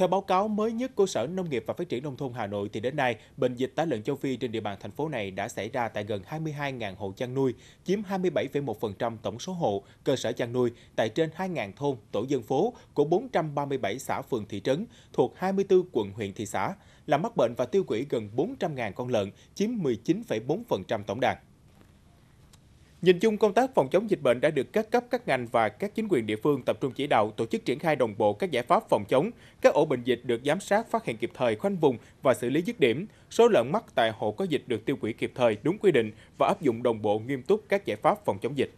Theo báo cáo mới nhất của Sở Nông nghiệp và Phát triển Nông thôn Hà Nội, thì đến nay, bệnh dịch tả lợn châu Phi trên địa bàn thành phố này đã xảy ra tại gần 22.000 hộ chăn nuôi, chiếm 27,1% tổng số hộ, cơ sở chăn nuôi tại trên 2.000 thôn, tổ dân phố của 437 xã phường thị trấn thuộc 24 quận huyện thị xã, làm mắc bệnh và tiêu hủy gần 400.000 con lợn, chiếm 19,4% tổng đàn. Nhìn chung, công tác phòng chống dịch bệnh đã được các cấp, các ngành và các chính quyền địa phương tập trung chỉ đạo tổ chức triển khai đồng bộ các giải pháp phòng chống. Các ổ bệnh dịch được giám sát, phát hiện kịp thời, khoanh vùng và xử lý dứt điểm. Số lợn mắc tại hộ có dịch được tiêu hủy kịp thời, đúng quy định và áp dụng đồng bộ nghiêm túc các giải pháp phòng chống dịch.